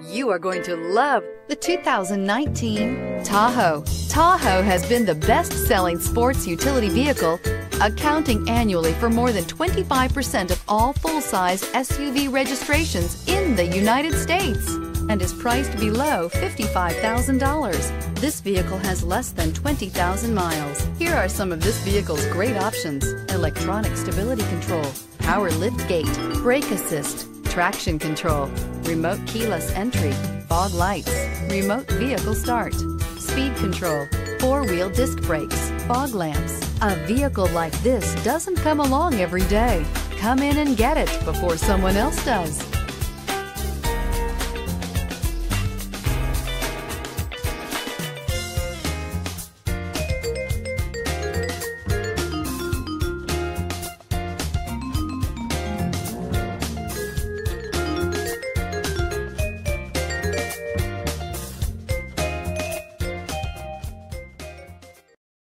You are going to love the 2019 Tahoe. Tahoe has been the best-selling sports utility vehicle, accounting annually for more than 25% of all full-size SUV registrations in the United States and is priced below $55,000. This vehicle has less than 20,000 miles. Here are some of this vehicle's great options. Electronic stability control, power lift gate, brake assist, traction control, remote keyless entry, fog lights, remote vehicle start, speed control, four-wheel disc brakes, fog lamps. A vehicle like this doesn't come along every day. Come in and get it before someone else does.